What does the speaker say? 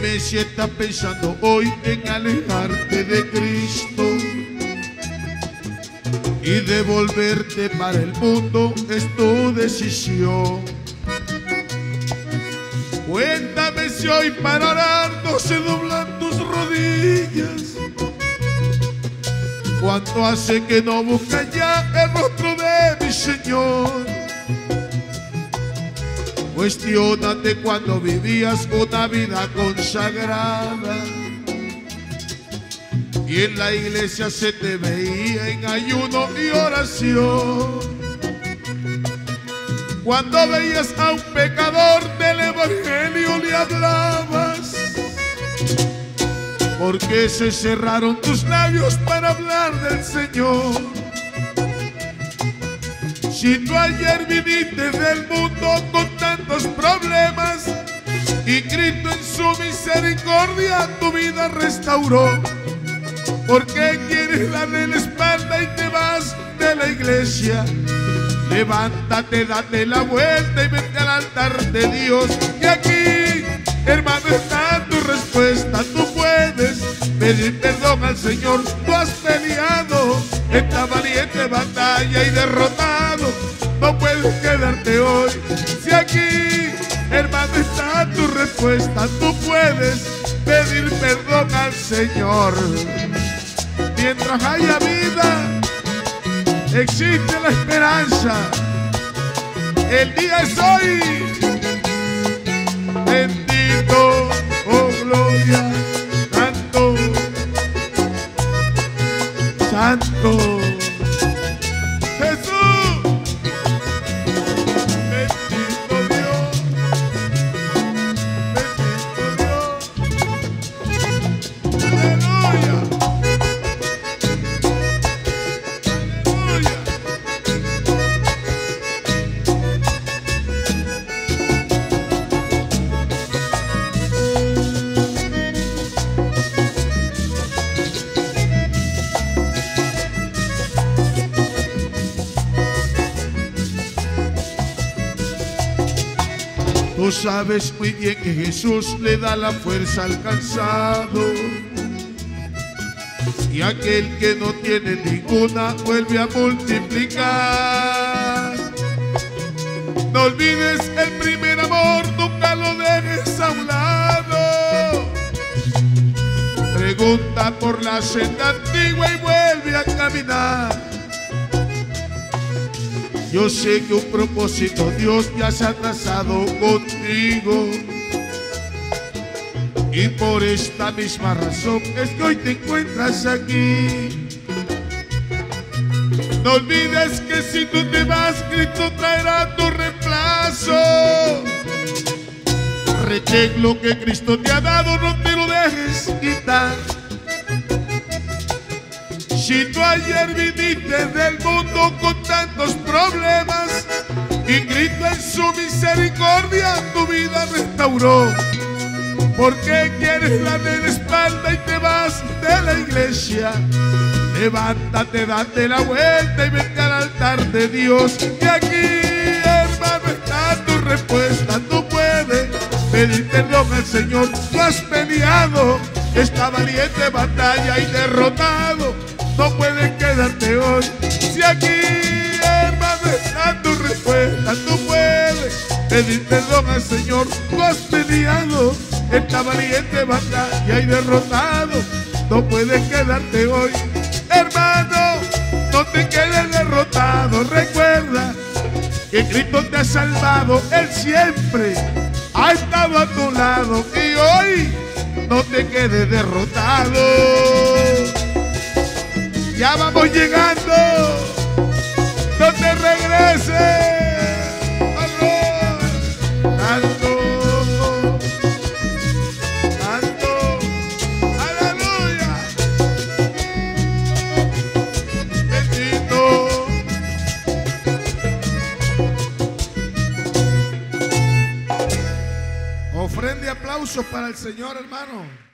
Dime si estás pensando hoy en alejarte de Cristo y devolverte para el mundo es tu decisión. Cuéntame si hoy para orar no se doblan tus rodillas. ¿Cuánto hace que no buscas ya el rostro de mi Señor? Cuestiónate cuando vivías una vida consagrada y en la iglesia se te veía en ayuno y oración. Cuando veías a un pecador del evangelio le hablabas. Porque se cerraron tus labios para hablar del Señor. Si tú ayer viniste del mundo con tantos problemas y Cristo en su misericordia tu vida restauró, ¿por qué quieres darle la espalda y te vas de la iglesia? Levántate, date la vuelta y vete al altar de Dios. Y aquí, hermano, está tu respuesta. Tú puedes pedir perdón al Señor. Tú has peleado esta valiente batalla y derrotado. No puedes quedarte hoy. Si aquí, hermano, está tu respuesta. Tú puedes pedir perdón al Señor. Mientras haya vida, existe la esperanza. El día es hoy. Bendito, oh gloria, santo, santo. Tú sabes muy bien que Jesús le da la fuerza al cansado. Y aquel que no tiene ninguna vuelve a multiplicar. No olvides el primer amor, nunca lo dejes a un lado. Pregunta por la senda antigua y vuelve a caminar. Yo sé que un propósito Dios ya se ha trazado contigo. Y por esta misma razón es que hoy te encuentras aquí. No olvides que si tú te vas, Cristo traerá tu reemplazo. Retén lo que Cristo te ha dado, no te lo dejes quitar. Si tú ayer viniste del mundo con su misericordia tu vida restauró, ¿por qué quieres darle la espalda y te vas de la iglesia? Levántate, date la vuelta y vete al altar de Dios. Y aquí, hermano, está tu respuesta. Tú puedes pedir perdón al Señor. Tú has peleado esta valiente batalla y derrotado no puedes quedarte hoy. Si aquí, puedes pedir perdón al Señor. Tú has peleado esta valiente batalla y derrotado. No puedes quedarte hoy. Hermano, no te quedes derrotado. Recuerda que Cristo te ha salvado. Él siempre ha estado a tu lado. Y hoy no te quedes derrotado. Ya vamos llegando. No te regreses. Aplausos para el Señor, hermano.